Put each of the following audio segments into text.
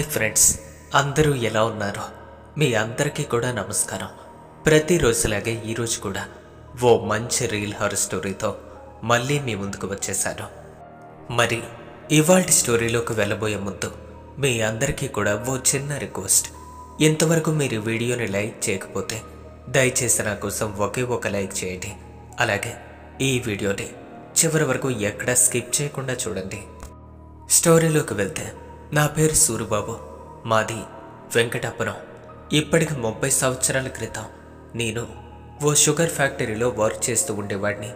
Hi friends అందరూ ఎలా ఉన్నారు? మీ అందరికీ కూడా నమస్కారం. ప్రతిరోజులాగే ఈరోజు కూడా ఓ మంచి రీల్ హర్ స్టోరీతో మళ్ళీ మీ ముందుకు వచ్చేసాను. మరి ఇవాళ స్టోరీలోకి వెళ్ళబోయే ముందు మీ అందరికీ కూడా ఓ చిన్న రిక్వెస్ట్. ఇంతవరకు మీరు వీడియోని లైక్ చేయకపోతే దయచేసి నా కోసం ఒకే ఒక లైక్ చేయండి. అలాగే ఈ వీడియోని చివరి వరకు ఎక్కడా స్కిప్ చేయకుండా చూడండి. స్టోరీలోకి వెళ్తే నా పేరు సూరిబాబు. మాది వెంకటాపురం. ఇప్పటికి ముప్పై సంవత్సరాల క్రితం నేను ఓ షుగర్ ఫ్యాక్టరీలో వర్క్ చేస్తూ ఉండేవాడిని.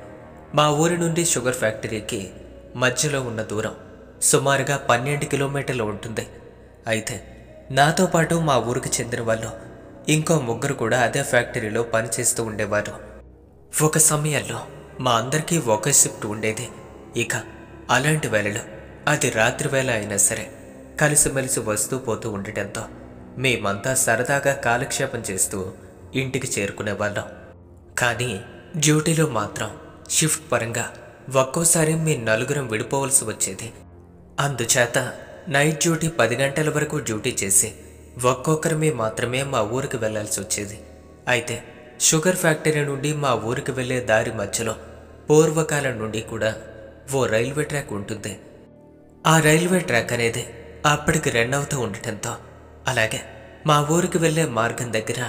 మా ఊరి నుండి షుగర్ ఫ్యాక్టరీకి మధ్యలో ఉన్న దూరం సుమారుగా పన్నెండు కిలోమీటర్లు ఉంటుంది. అయితే నాతో పాటు మా ఊరికి చెందిన వాళ్ళు ఇంకో ముగ్గురు కూడా అదే ఫ్యాక్టరీలో పనిచేస్తూ ఉండేవారు. ఒక సమయంలో మా అందరికీ ఒకే షిఫ్ట్ ఉండేది. ఇక అలాంటి వేళలో అది రాత్రి వేళ అయినా సరే కలిసిమెలిసి వస్తూ పోతూ ఉండటంతో మేమంతా సరదాగా కాలక్షేపం చేస్తూ ఇంటికి చేరుకునేవాళ్ళం. కానీ డ్యూటీలో మాత్రం షిఫ్ట్ పరంగా ఒక్కోసారి మీ నలుగురం విడిపోవలసి వచ్చేది. అందుచేత నైట్ డ్యూటీ పది గంటల వరకు డ్యూటీ చేసి ఒక్కొక్కరిమే మాత్రమే మా ఊరికి వెళ్ళాల్సి వచ్చేది. అయితే షుగర్ ఫ్యాక్టరీ నుండి మా ఊరికి వెళ్ళే దారి మధ్యలో పూర్వకాలం నుండి కూడా ఓ రైల్వే ట్రాక్ ఉంటుంది. ఆ రైల్వే ట్రాక్ అనేది అప్పటికి రన్ అవుతూ ఉండటంతో అలాగే మా ఊరికి వెళ్ళే మార్గం దగ్గర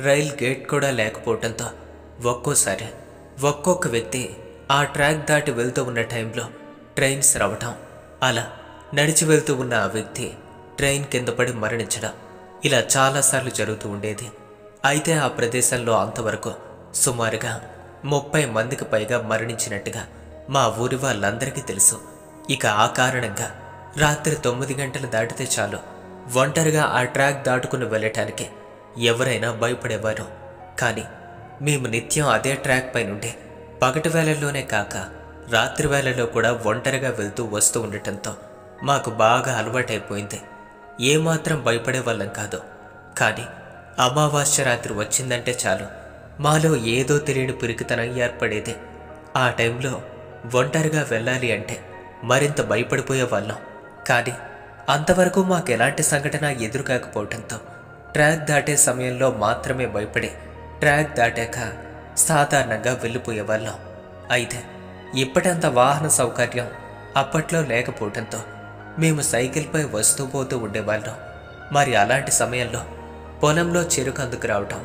రైల్ గేట్ కూడా లేకపోవడంతో ఒక్కోసారి ఒక్కొక్క వ్యక్తి ఆ ట్రాక్ దాటి వెళ్తూ ఉన్న టైంలో ట్రైన్స్ రావటం అలా నడిచి వెళ్తూ ఉన్న ఆ వ్యక్తి ట్రైన్ కింద పడి మరణించడం ఇలా చాలాసార్లు జరుగుతూ ఉండేది. అయితే ఆ ప్రదేశంలో అంతవరకు సుమారుగా ముప్పై మందికి పైగా మరణించినట్టుగా మా ఊరి వాళ్ళందరికీ తెలుసు. ఇక ఆ కారణంగా రాత్రి తొమ్మిది గంటలు దాటితే చాలు. ఒంటరిగా ఆ ట్రాక్ దాటుకుని వెళ్ళటానికి ఎవరైనా భయపడేవారు. కానీ మేము నిత్యం అదే ట్రాక్ పైనుండి పగటి వేళల్లోనే కాక రాత్రి వేళల్లో కూడా ఒంటరిగా వెళ్తూ వస్తూ ఉండటంతో మాకు బాగా అలవాటైపోయింది. ఏమాత్రం భయపడే వాళ్ళం కాదు. కానీ అమావాస్య రాత్రి వచ్చిందంటే చాలు. మాలో ఏదో తెలియని పిరికితనం ఏర్పడేది. ఆ టైంలో ఒంటరిగా వెళ్ళాలి అంటే మరింత భయపడిపోయే వాళ్ళం కానీ అంతవరకు మాకు ఎలాంటి సంఘటన ఎదురుకాకపోవడంతో ట్రాక్ దాటే సమయంలో మాత్రమే భయపడి ట్రాక్ దాటాక సాధారణంగా వెళ్ళిపోయేవాళ్ళం. అయితే ఇప్పటంత వాహన సౌకర్యం అప్పట్లో లేకపోవడంతో మేము సైకిల్పై వస్తూ పోతూ ఉండేవాళ్ళం. మరి అలాంటి సమయంలో పొలంలో చెరుకు అందుకు రావటం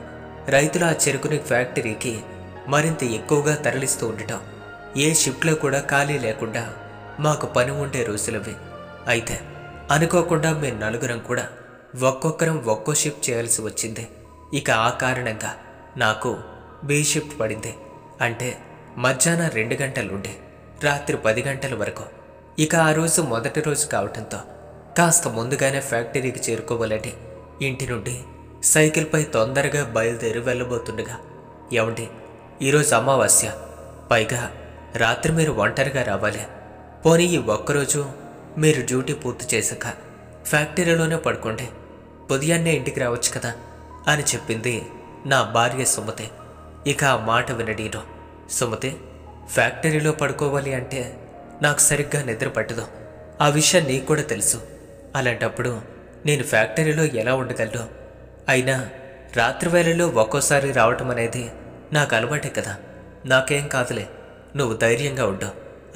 రైతులు ఆ చెరుకుని ఫ్యాక్టరీకి మరింత ఎక్కువగా తరలిస్తూ ఉండటం ఏ షిఫ్ట్లో కూడా ఖాళీ లేకుండా మాకు పని ఉండే రోజులవి. అయితే అనుకోకుండా మేము నలుగురం కూడా ఒక్కొక్కరం ఒక్కో షిఫ్ట్ చేయాల్సి వచ్చింది. ఇక ఆ కారణంగా నాకు బి షిఫ్ట్ పడింది. అంటే మధ్యాహ్నం రెండు గంటలుండి రాత్రి పది గంటల వరకు. ఇక ఆ రోజు మొదటి రోజు కావటంతో కాస్త ముందుగానే ఫ్యాక్టరీకి చేరుకోవాలని ఇంటి నుండి సైకిల్పై తొందరగా బయలుదేరి వెళ్ళబోతుండగా ఏమండి ఈరోజు అమావాస్య. పైగా రాత్రి మీరు ఒంటరిగా రావాలి. పోనీ ఈ ఒక్కరోజు మీరు డ్యూటీ పూర్తి చేశాక ఫ్యాక్టరీలోనే పడుకోండి. ఉదయాన్నే ఇంటికి రావచ్చు కదా అని చెప్పింది నా భార్య సుమతి. ఇక ఆ మాట వినడీను సుమతి ఫ్యాక్టరీలో పడుకోవాలి అంటే నాకు సరిగ్గా నిద్ర పట్టదు. ఆ విషయం నీకు కూడా తెలుసు. అలాంటప్పుడు నేను ఫ్యాక్టరీలో ఎలా ఉండగలను? అయినా రాత్రి వేళలో ఒక్కోసారి రావటం అనేది నాకు అలవాటే కదా. నాకేం కాదులే నువ్వు ధైర్యంగా ఉండు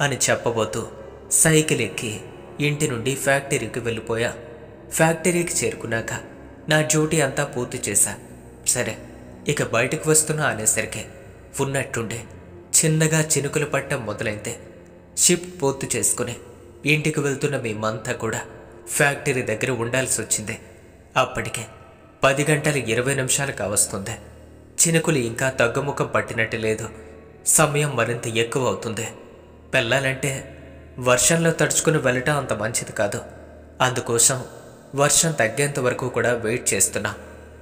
అని చెప్పబోతూ సైకిల్ ఎక్కి ఇంటి నుండి ఫ్యాక్టరీకి వెళ్ళిపోయా. ఫ్యాక్టరీకి చేరుకున్నాక నా డ్యూటీ అంతా పూర్తి చేశా. సరే ఇక బయటకు వస్తున్నా అనేసరికి ఉన్నట్టుండే చిన్నగా చినుకులు పట్టం మొదలైతే షిఫ్ట్ పూర్తి చేసుకుని ఇంటికి వెళ్తున్న మేమంతా కూడా ఫ్యాక్టరీ దగ్గర ఉండాల్సి వచ్చింది. అప్పటికే పది గంటల ఇరవై నిమిషాలకు వస్తుంది. చినుకులు ఇంకా తగ్గుముఖం పట్టినట్టు లేదు. సమయం మరింత ఎక్కువ అవుతుంది. పెళ్ళాలంటే వర్షంలో తడుచుకుని వెళ్ళటం అంత మంచిది కాదు. అందుకోసం వర్షం తగ్గేంత వరకు కూడా వెయిట్ చేస్తున్నా.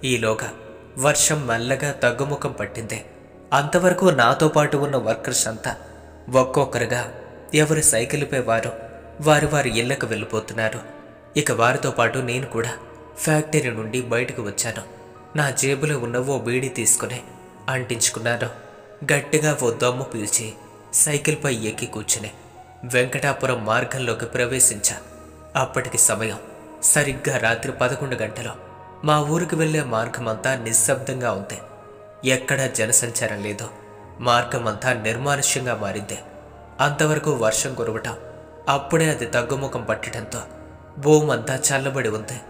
ఈలోగా వర్షం మెల్లగా తగ్గుముఖం పట్టింది. అంతవరకు నాతో పాటు ఉన్న వర్కర్స్ అంతా ఒక్కొక్కరుగా ఎవరి సైకిల్పై వారు వారి వారి ఇళ్ళకు వెళ్ళిపోతున్నారు. ఇక వారితో పాటు నేను కూడా ఫ్యాక్టరీ నుండి బయటకు వచ్చాను. నా జేబులో ఉన్న ఓ బీడి తీసుకుని అంటించుకున్నాను. గట్టిగా ఓ దమ్ము పీల్చి సైకిల్పై ఎక్కి కూర్చుని వెంకటాపురం మార్గంలోకి ప్రవేశించా. అప్పటికి సమయం. సరిగ్గా రాత్రి పదకొండు గంటలు. మా ఊరికి వెళ్ళే మార్గమంతా నిశ్శబ్దంగా ఉంది. ఎక్కడా జనసంచారం లేదు. మార్గమంతా నిర్మానుష్యంగా మారింది. అంతవరకు వర్షం కురవటం అప్పుడే అది తగ్గుముఖం పట్టడంతో భూమంతా చల్లబడి ఉంది.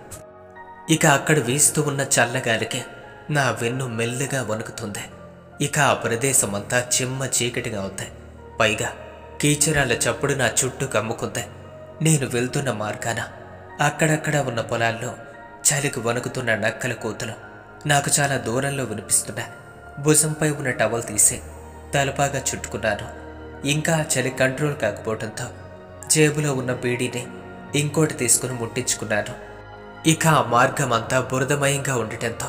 ఇక అక్కడ వీస్తూ ఉన్న చల్లగాలికి నా వెన్ను మెల్లగా వణుకుతుంది. ఇక ఆ ప్రదేశమంతా చిమ్మ చీకటిగా ఉంది. పైగా కీచరాల చప్పుడు నా చుట్టూ కమ్ముకుంది. నేను వెళ్తున్న మార్గాన అక్కడక్కడ ఉన్న పొలాల్లో చలికి వణుకుతున్న నక్కల కూతులు నాకు చాలా దూరంలో వినిపిస్తున్నా భుజంపై ఉన్న టవల్ తీసి తలపాగా చుట్టుకున్నాను. ఇంకా చలి కంట్రోల్ కాకపోవడంతో జేబులో ఉన్న బీడీని ఇంకోటి తీసుకుని ముట్టించుకున్నాను. ఇక ఆ మార్గం అంతా బురదమయంగా ఉండటంతో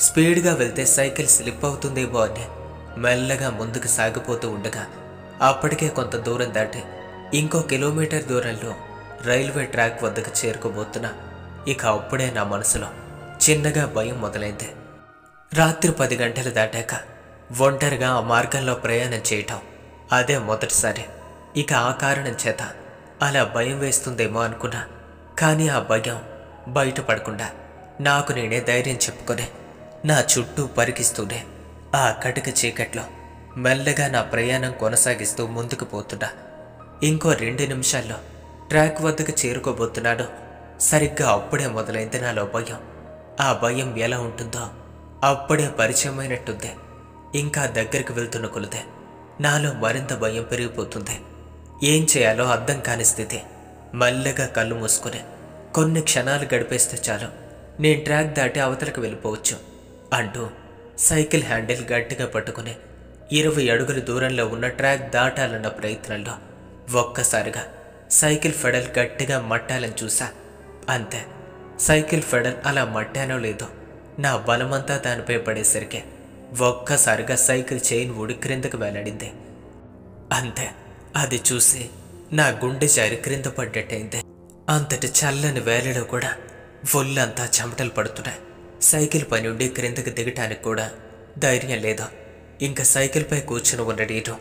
స్పీడ్గా వెళ్తే సైకిల్ స్లిప్ అవుతుందేమో అని మెల్లగా ముందుకు సాగిపోతూ ఉండగా అప్పటికే కొంత దూరం దాటి ఇంకో కిలోమీటర్ దూరంలో రైల్వే ట్రాక్ వద్దకు చేరుకోబోతున్నా ఇక అప్పుడే నా మనసులో చిన్నగా భయం మొదలైంది. రాత్రి పది గంటలు దాటాక ఒంటరిగా ఆ మార్గంలో ప్రయాణం చేయటం అదే మొదటిసారి. ఇక ఆ కారణం చేత అలా భయం వేస్తుందేమో అనుకున్నా కానీ ఆ భయం బయటపడకుండా నాకు నేనే ధైర్యం చెప్పుకొని నా చుట్టూ పరికిస్తూనే ఆ కటిక చీకట్లో మెల్లగా నా ప్రయాణం కొనసాగిస్తూ ముందుకు పోతున్నా. ఇంకో రెండు నిమిషాల్లో ట్రాక్ వద్దకు చేరుకోబోతున్నాడు. సరిగ్గా అప్పుడే మొదలైంది నాలో భయం. ఆ భయం ఎలా ఉంటుందో అప్పుడే పరిచయమైనట్టుంది. ఇంకా దగ్గరికి వెళ్తున్న కొలితే నాలో మరింత భయం పెరిగిపోతుంది. ఏం చేయాలో అర్థం కాని స్థితి. మెల్లగా కళ్ళు మూసుకుని కొన్ని క్షణాలు గడిపేస్తే చాలు. నేను ట్రాక్ దాటి అవతలకు వెళ్ళిపోవచ్చు అంటూ సైకిల్ హ్యాండిల్ గట్టిగా పట్టుకుని ఇరవై అడుగుల దూరంలో ఉన్న ట్రాక్ దాటాలన్న ప్రయత్నంలో ఒక్కసారిగా సైకిల్ ఫెడల్ గట్టిగా మట్టాలని చూసా అంతే సైకిల్ ఫెడల్ అలా మట్టానో లేదో నా బలమంతా దానిపై పడేసరికి ఒక్కసారిగా సైకిల్ చైన్ ఊడి క్రిందకు వేలాడింది అంతే అది చూసి నా గుండె జారి క్రింద పడ్డట్టయింది. అంతటి చల్లని వేళలో కూడా ఒళ్ళంతా చెమటలు పడుతున్నాయి. సైకిల్ పని ఉండి క్రిందకి దిగటానికి కూడా ధైర్యం లేదు. ఇంకా సైకిల్పై కూర్చుని ఉన్న నేను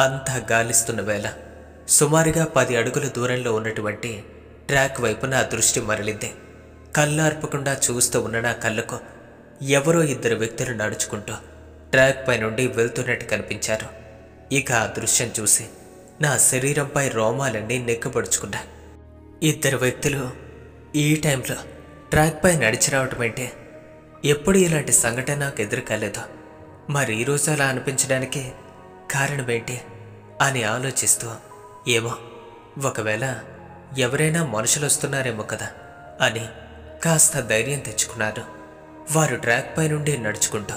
అంతా గాలిస్తున్న వేళ సుమారుగా పది అడుగుల దూరంలో ఉన్నటువంటి ట్రాక్ వైపు నా దృష్టి మరలింది. కళ్ళార్పకుండా చూస్తూ ఉన్న నా కళ్ళకు ఎవరో ఇద్దరు వ్యక్తులు నడుచుకుంటూ ట్రాక్ పై నుండి వెళ్తున్నట్టు కనిపించారు. ఇక ఆ దృశ్యం చూసి నా శరీరంపై రోమాలన్నీ నెక్కబడుచుకున్నా ఇద్దరు వ్యక్తులు ఈ టైంలో ట్రాక్ పై నడిచి రావటం అంటే ఎప్పుడు ఇలాంటి సంఘటన నాకు ఎదురు కాలేదు మరి ఈరోజు అలా అనిపించడానికి కారణమేంటి అని ఆలోచిస్తూ ఏమో ఒకవేళ ఎవరైనా మనుషులు వస్తున్నారేమో కదా అని కాస్త ధైర్యం తెచ్చుకున్నారు వారు ట్రాక్ పై నుండి నడుచుకుంటూ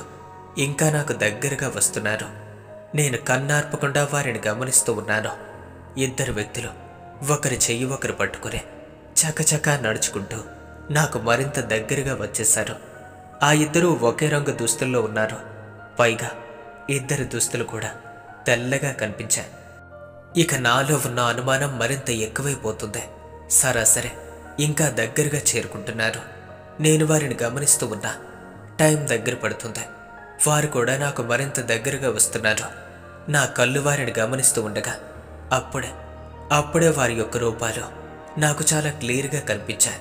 ఇంకా నాకు దగ్గరగా వస్తున్నారు. నేను కన్నార్పకుండా వారిని గమనిస్తూ ఉన్నాను. ఇద్దరు వ్యక్తులు ఒకరి చెయ్యి ఒకరు పట్టుకుని చకచకా నడుచుకుంటూ నాకు మరింత దగ్గరగా వచ్చేశారు. ఆ ఇద్దరూ ఒకే రంగు దుస్తుల్లో ఉన్నారు. పైగా ఇద్దరి దుస్తులు కూడా తెల్లగా కనిపించాయి. ఇక నాలో ఉన్న అనుమానం మరింత ఎక్కువైపోతుంది. సరాసరి ఇంకా దగ్గరగా చేరుకుంటున్నారు. నేను వారిని గమనిస్తూ ఉన్నా. టైం దగ్గర పడుతుంది. వారు కూడా నాకు మరింత దగ్గరగా వస్తున్నారు. నా కళ్ళు వారిని గమనిస్తూ ఉండగా అప్పుడే అప్పుడే వారి యొక్క రూపాలు నాకు చాలా క్లియర్గా కనిపించాయి.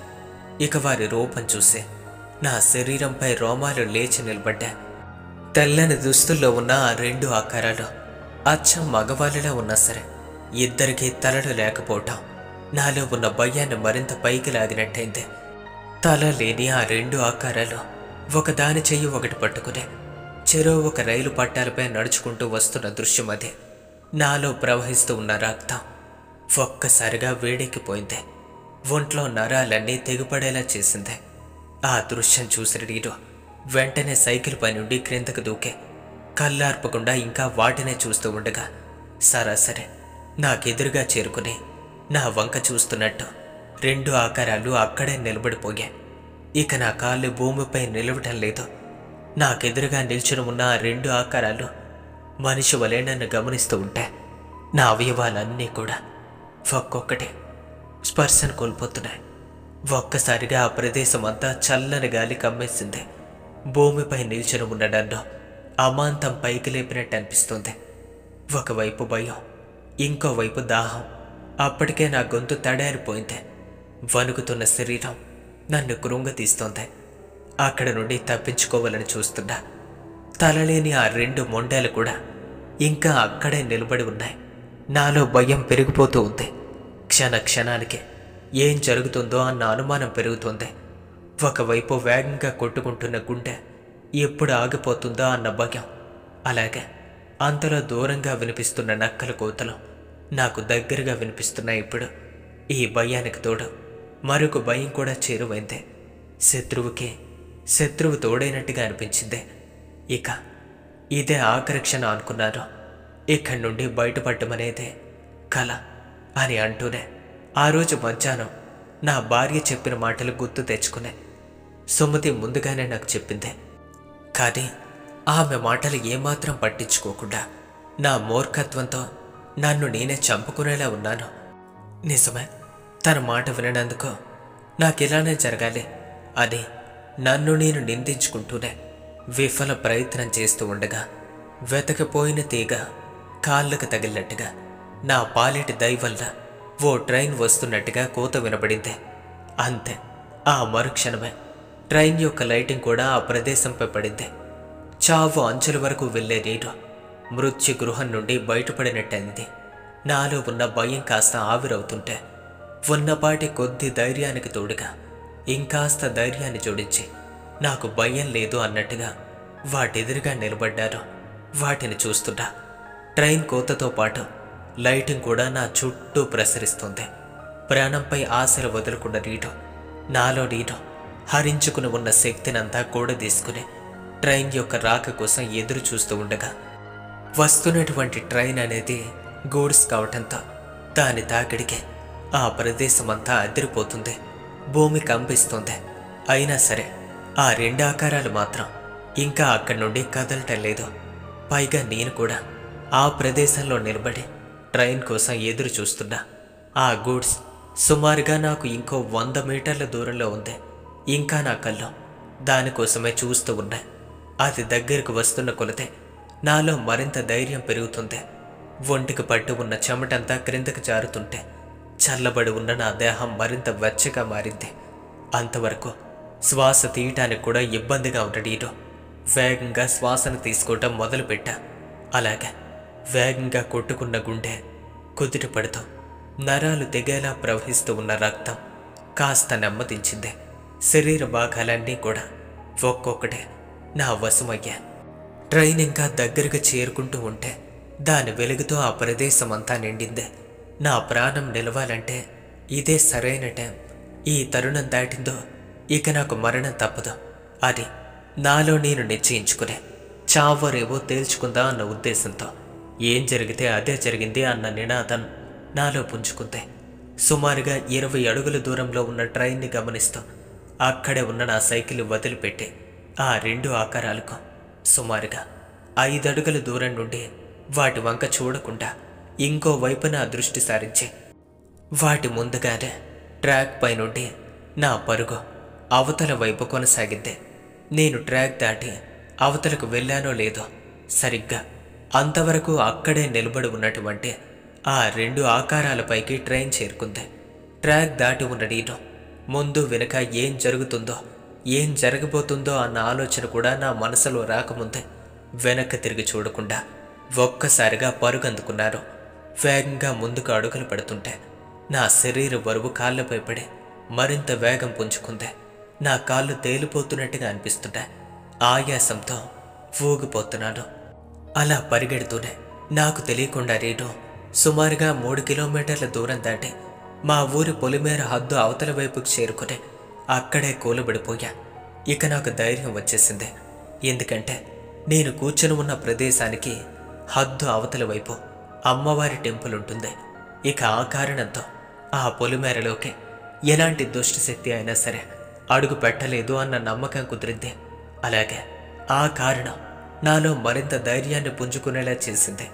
ఇక వారి రూపం చూసి నా శరీరంపై రోమాలు లేచి నిలబడ్డా తెల్లని దుస్తుల్లో ఉన్న ఆ రెండు ఆకారాలు అచ్చం మగవాళ్ళలా ఉన్నా సరే ఇద్దరికీ తలలు లేకపోవటం నాలో ఉన్న భయాన్ని మరింత పైకి లాగినట్టయింది. తల లేని ఆ రెండు ఆకారాలు ఒకదాని చెయ్యి ఒకటి పట్టుకుని చెరో ఒక రైలు పట్టాలపై నడుచుకుంటూ వస్తున్న దృశ్యం అది. నాలో ప్రవహిస్తూ ఉన్న రక్తం ఒక్కసారిగా వేడెక్కిపోయింది. ఒంట్లో నరాలన్నీ తెగిపడేలా చేసింది. ఆ దృశ్యం చూసిన నేను వెంటనే సైకిల్ పై నుండి క్రిందకు దూకే. కళ్ళార్పకుండా ఇంకా వాటినే చూస్తూ ఉండగా సరాసరి నాకెదురుగా చేరుకుని నా వంక చూస్తున్నట్టు రెండు ఆకారాలు అక్కడే నిలబడిపోయాయి. ఇక నా కాళ్ళు భూమిపై నిలవటం లేదు. నాకెదురుగా నిల్చుని ఉన్న ఆ రెండు ఆకారాలు మనిషి వలె నన్ను గమనిస్తూ ఉంటే నా అవయవాలన్నీ కూడా ఒక్కొక్కటి. స్పర్శను కోల్పోతున్నాయి. ఒక్కసారిగా ఆ ప్రదేశం అంతా చల్లని గాలి కమ్మేసింది. భూమిపై నిల్చుని ఉన్న నన్ను అమాంతం పైకి లేపినట్టు అనిపిస్తుంది. ఒకవైపు భయం ఇంకోవైపు దాహం. అప్పటికే నా గొంతు తడారిపోయింది. వణుకుతున్న శరీరం నన్ను కృంగతీస్తోంది. అక్కడ నుండి తప్పించుకోవాలని చూస్తున్నా. తలలేని ఆ రెండు మొండాలు కూడా ఇంకా అక్కడే నిలబడి ఉన్నాయి. నాలో భయం పెరిగిపోతూ ఉంది. క్షణ క్షణానికి ఏం జరుగుతుందో అన్న అనుమానం పెరుగుతుంది. ఒకవైపు వేగంగా కొట్టుకుంటున్న గుండె ఎప్పుడు ఆగిపోతుందా అన్న భయం. అలాగే అంతలో దూరంగా వినిపిస్తున్న నక్కల కోతలు నాకు దగ్గరగా వినిపిస్తున్నాయి ఇప్పుడు. ఈ భయానికి తోడు మరొక భయం కూడా చేరువైంది. శత్రువుకి శత్రువు తోడైనట్టుగా అనిపించింది. ఇక ఇదే ఆఖరి క్షణం అనుకున్నాను. ఇక్కడి నుండి బయటపడమనేదే కల అని అంటూనే ఆ రోజు మధ్యాహ్నం నా భార్య చెప్పిన మాటలు గుర్తు తెచ్చుకునే సుమతి ముందుగానే నాకు చెప్పింది. కానీ ఆమె మాటలు ఏమాత్రం పట్టించుకోకుండా నా మూర్ఖత్వంతో నన్ను నేనే చంపుకునేలా ఉన్నాను. నిజమే తన మాట విననందుకు నాకు ఇలానే జరగాలి అని నన్ను నేను నిందించుకుంటూనే విఫల ప్రయత్నం చేస్తూ ఉండగా వెతకపోయిన తీగ కాళ్ళకు తగిలినట్టుగా నా పాలిటి దయ వల్ల ఓ ట్రైన్ వస్తున్నట్టుగా కోత వినబడింది. అంతే ఆ మరుక్షణమే. ట్రైన్ యొక్క లైటింగ్ కూడా ఆ ప్రదేశంపై పడింది. చావు అంచుల వరకు వెళ్ళే నీరు మృత్యు గృహం నుండి బయటపడినట్టయింది. నాలో ఉన్న భయం కాస్త ఆవిరవుతుంటే ఉన్నపాటి కొద్ది ధైర్యానికి తోడుగా ఇంకాస్త ధైర్యాన్ని జోడించి నాకు భయం లేదు అన్నట్టుగా వాటెదురుగా నిలబడ్డారు. వాటిని చూస్తుంటా ట్రైన్ కోతతో పాటు లైటింగ్ కూడా నా చుట్టూ ప్రసరిస్తుంది. ప్రాణంపై ఆశలు వదలకుండా నీటు నాలో నీటు హరించుకుని ఉన్న శక్తినంతా కూడా తీసుకుని ట్రైన్ యొక్క రాక కోసం ఎదురు చూస్తూ ఉండగా వస్తున్నటువంటి ట్రైన్ అనేది గూడ్స్ కావటంతో దాని తాకిడికి ఆ ప్రదేశం అంతా అదిరిపోతుంది భూమి కంపిస్తుంది. అయినా సరే ఆ రెండు ఆకారాలు మాత్రం ఇంకా అక్కడి నుండి కదలటం లేదు. పైగా నేను కూడా ఆ ప్రదేశంలో నిలబడి ట్రైన్ కోసం ఎదురు చూస్తున్నా. ఆ గూడ్స్ సుమారుగా నాకు ఇంకో వంద మీటర్ల దూరంలో ఉంది. ఇంకా నా కళ్ళు దానికోసమే చూస్తూ ఉన్నా అది దగ్గరకు వస్తున్న కొలతే నాలో మరింత ధైర్యం పెరుగుతుంది. ఒంటికి పట్టు ఉన్న చెమటంతా క్రిందకు జారుతుంటే చల్లబడి ఉన్న నా దేహం మరింత వెచ్చగా మారింది. అంతవరకు శ్వాస తీయటానికి కూడా ఇబ్బందిగా ఉండడీలో వేగంగా శ్వాసను తీసుకోవటం మొదలుపెట్టా. అలాగే వేగంగా కొట్టుకున్న గుండె కుదిరి పడుతూ నరాలు తెగేలా ప్రవహిస్తూ ఉన్న రక్తం కాస్త నెమ్మదించింది. శరీర భాగాలన్నీ కూడా ఒక్కొక్కటే. నా వశమయ్యా. ట్రైన్ ఇంకా దగ్గరగా చేరుకుంటూ ఉంటే దాని వెలుగుతో ఆ ప్రదేశం అంతా నిండిందే. నా ప్రాణం నిలవాలంటే ఇదే సరైన టైం. ఈ తరుణం దాటిందో ఇక నాకు మరణం తప్పదు. అది నాలో నేను నిశ్చయించుకునే చావరేవో తేల్చుకుందా అన్న ఉద్దేశంతో ఏం జరిగితే అదే జరిగింది అన్న నినాదం నాలో పుంజుకుంది. సుమారుగా ఇరవై అడుగుల దూరంలో ఉన్న ట్రైన్ని గమనిస్తూ అక్కడే ఉన్న నా సైకిల్ వదిలిపెట్టి ఆ రెండు ఆకారాలకు. సుమారుగా ఐదు దూరం నుండి వాటి వంక చూడకుండా ఇంకో వైపు నా దృష్టి సారించి. వాటి ముందుగానే ట్రాక్ పై నుండి నా పరుగు అవతల వైపు కొనసాగింది. నేను ట్రాక్ దాటి అవతలకు వెళ్ళానో లేదో సరిగ్గా అంతవరకు అక్కడే నిలబడి ఉన్నటువంటి ఆ రెండు ఆకారాలపైకి ట్రైన్ చేరుకుంది. ట్రాక్ దాటి ఉన్న నేను ముందు వెనుక ఏం జరుగుతుందో ఏం జరగబోతుందో అన్న ఆలోచన కూడా నా మనసులో రాకముందే వెనక్కి తిరిగి చూడకుండా ఒక్కసారిగా పరుగందుకున్నారు వేగంగా ముందుకు అడుగులు పడుతుంటే నా శరీర బరువు కాళ్ళపై పడి మరింత వేగం పుంజుకుంది. నా కాళ్ళు తేలిపోతున్నట్టుగా అనిపిస్తుంటే ఆయాసంతో ఊగిపోతున్నాను. అలా పరిగెడుతూనే నాకు తెలియకుండా రేటు సుమారుగా మూడు కిలోమీటర్ల దూరం దాటి మా ఊరి పొలిమేర హద్దు అవతల వైపుకి చేరుకుని అక్కడే కూలబడిపోయా. ఇక నాకు ధైర్యం వచ్చేసింది. ఎందుకంటే నేను కూర్చొని ఉన్న ప్రదేశానికి హద్దు అవతల వైపు అమ్మవారి టెంపుల్ ఉంటుంది. ఇక ఆ కారణంతో ఆ పొలిమేరలోకి ఎలాంటి దుష్టశక్తి అయినా సరే అడుగు పెట్టలేదు అన్న నమ్మకం కుదిరింది. అలాగే ఆ కారణం నాలో మరింత ధైర్యాన్ని పుంజుకునేలా చేసింది.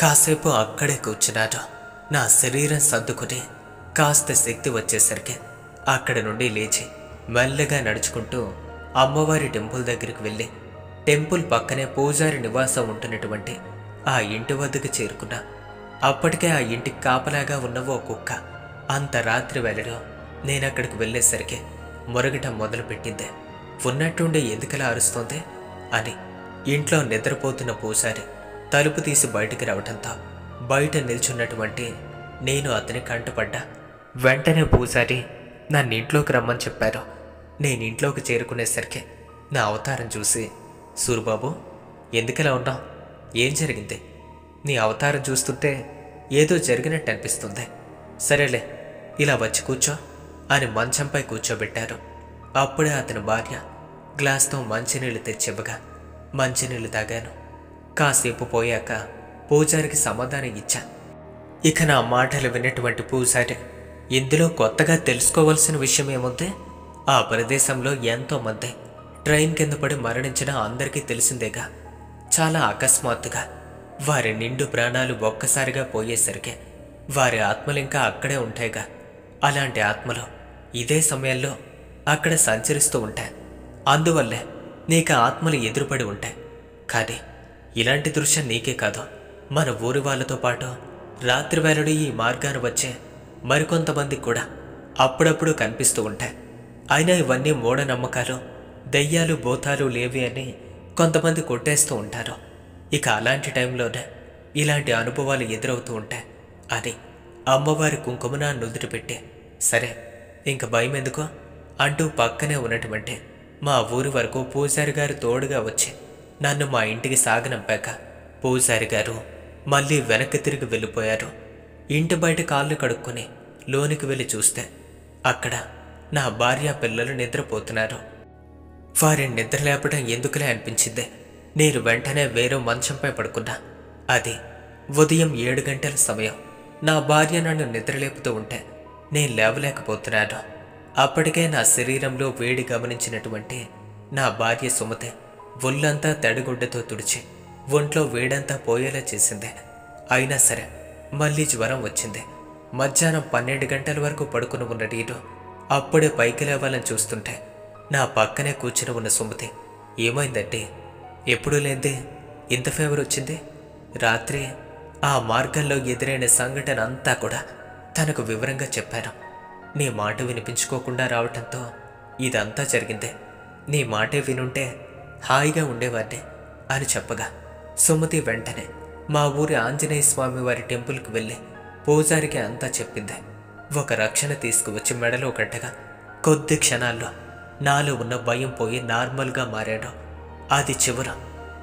కాసేపు అక్కడే కూర్చున్నాను. నా శరీరం సర్దుకుని కాస్త శక్తి వచ్చేసరికి అక్కడ నుండి లేచి మెల్లగా నడుచుకుంటూ అమ్మవారి టెంపుల్ దగ్గరికి వెళ్ళి టెంపుల్ పక్కనే పూజారి నివాసం ఉంటున్నటువంటి ఆ ఇంటి వద్దకు చేరుకున్నా. అప్పటికే ఆ ఇంటికి కాపలాగా ఉన్న ఓ కుక్క అంత రాత్రి వేళలో నేను అక్కడికి వెళ్ళేసరికి మొరగటం మొదలుపెట్టింది. ఉన్నట్టుండి ఎందుకలా అరుస్తోంది అని ఇంట్లో నిద్రపోతున్న పూసారి తలుపు తీసి బయటికి రావటంతో బయట నిల్చున్నటువంటి నేను అతని కంటపడ్డా. వెంటనే పూసారి నన్ను ఇంట్లోకి రమ్మని చెప్పారు నేను ఇంట్లోకి చేరుకునేసరికి నా అవతారం చూసి సూరిబాబు ఎందుకలా ఉన్నావు? ఏం జరిగింది? నీ అవతారం చూస్తుంటే ఏదో జరిగినట్టు అనిపిస్తుంది. సరేలే ఇలా వచ్చి కూర్చో అని మంచంపై కూర్చోబెట్టారు. అప్పుడే అతని భార్య గ్లాస్తో మంచినీళ్ళు తెచ్చివ్వగా మంచినీళ్ళు తాగాను. కాసేపు పోయాక పూజారికి సమాధానం ఇచ్చా. ఇక నా మాటలు విన్నటువంటి పూజారి ఇందులో కొత్తగా తెలుసుకోవాల్సిన విషయం ఏముంది ఆ ప్రదేశంలో ఎంతో మంది ట్రైన్ కింద పడి మరణించిన అందరికీ తెలిసిందేగా. చాలా అకస్మాత్తుగా వారి నిండు ప్రాణాలు ఒక్కసారిగా పోయేసరికి వారి ఆత్మలు ఇంకా అక్కడే ఉంటాయిగా. అలాంటి ఆత్మలు ఇదే సమయంలో అక్కడ సంచరిస్తూ ఉంటాయి. అందువల్లే నీకు ఆత్మలు ఎదురుపడి ఉంటాయి. కానీ ఇలాంటి దృశ్యం నీకే కాదు. మన ఊరి వాళ్ళతో పాటు రాత్రివేళడు ఈ మార్గాన వచ్చే మరికొంతమంది కూడా అప్పుడప్పుడు కనిపిస్తూ ఉంటాయి. అయినా ఇవన్నీ మూఢనమ్మకాలు దెయ్యాలు భూతాలు లేవి అని కొంతమంది కొట్టేస్తూ ఉంటారు. ఇక అలాంటి టైంలోనే ఇలాంటి అనుభవాలు ఎదురవుతూ ఉంటాయి. అని అమ్మవారి కుంకుమన నుదుటి పెట్టి సరే ఇంక భయం ఎందుకో అంటూ పక్కనే ఉన్నటువంటి మా ఊరి వరకు పూజారి గారు తోడుగా వచ్చి నన్ను మా ఇంటికి సాగనంపాక పూజారి గారు మళ్ళీ వెనక్కి తిరిగి వెళ్ళిపోయారు. ఇంటి బయట కాళ్ళు కడుక్కొని లోనికి వెళ్ళి చూస్తే అక్కడ నా భార్య పిల్లలు నిద్రపోతున్నారు. వారిని నిద్ర లేపడం ఎందుకులే అనిపించింది? నేను వెంటనే వేరే మంచంపై పడుకున్నా. అది ఉదయం ఏడు గంటల సమయం. నా భార్య నన్ను నిద్రలేపుతూ ఉంటే నేను లేవలేకపోతున్నాను. అప్పటికే నా శరీరంలో వేడి గమనించినటువంటి నా భార్య సుమతి ఒళ్ళంతా తడిగుడ్డతో తుడిచి ఒంట్లో వేడంతా పోయేలా చేసింది. అయినా సరే మళ్ళీ జ్వరం వచ్చింది. మధ్యాహ్నం పన్నెండు గంటల వరకు పడుకుని ఉన్న నేను అప్పుడే పైకి లేవాలని చూస్తుంటే నా పక్కనే కూర్చుని ఉన్న సుమతి ఏమైందంటే? ఎప్పుడూ లేదే? ఇంత ఫేవర్ వచ్చింది? రాత్రి ఆ మార్గంలో ఎదురైన సంఘటన అంతా కూడా తనకు వివరంగా చెప్పాను. నీ మాట వినిపించుకోకుండా రావటంతో ఇదంతా జరిగిందే. నీ మాటే వినుంటే హాయిగా ఉండేవాడిని అని చెప్పగా సుమతి వెంటనే మా ఊరి ఆంజనేయ స్వామి వారి టెంపుల్కి వెళ్ళి పూజారికి అంతా చెప్పింది. ఒక రక్షణ తీసుకువచ్చి మెడలో కట్టగా కొద్ది క్షణాల్లో నాలో ఉన్న భయం పోయి నార్మల్గా మారాడు. అది చివర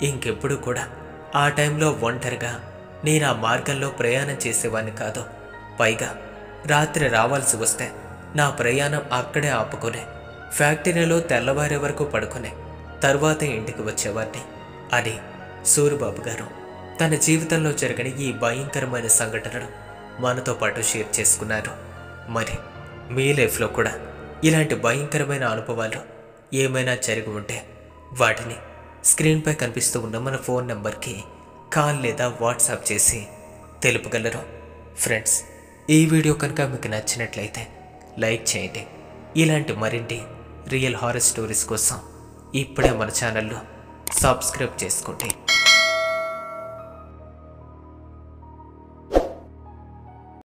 ఇంకెప్పుడు కూడా ఆ టైంలో ఒంటరిగా నేను ఆ మార్గంలో ప్రయాణం చేసేవాడిని కాదు. పైగా రాత్రి రావాల్సి వస్తే నా ప్రయాణం అక్కడే ఆపుకునే ఫ్యాక్టరీలో తెల్లవారే వరకు పడుకునే తర్వాత ఇంటికి వచ్చేవాడిని అని సూరిబాబు గారు తన జీవితంలో జరిగిన ఈ భయంకరమైన సంఘటనను మనతో పాటు షేర్ చేసుకున్నారు మరి మీ లైఫ్లో కూడా ఇలాంటి భయంకరమైన అనుభవాలు ఏమైనా జరిగి ఉంటే వాటిని స్క్రీన్పై కనిపిస్తూ ఉన్న మన ఫోన్ నెంబర్కి కాల్ లేదా వాట్సాప్ చేసి తెలుపగలరు. ఫ్రెండ్స్ ఈ వీడియో కనుక మీకు నచ్చినట్లయితే లైక్ చేయండి. ఇలాంటి మరిన్ని రియల్ హారర్ స్టోరీస్ కోసం ఇప్పుడే మన ఛానల్లో సబ్స్క్రైబ్ చేసుకోండి.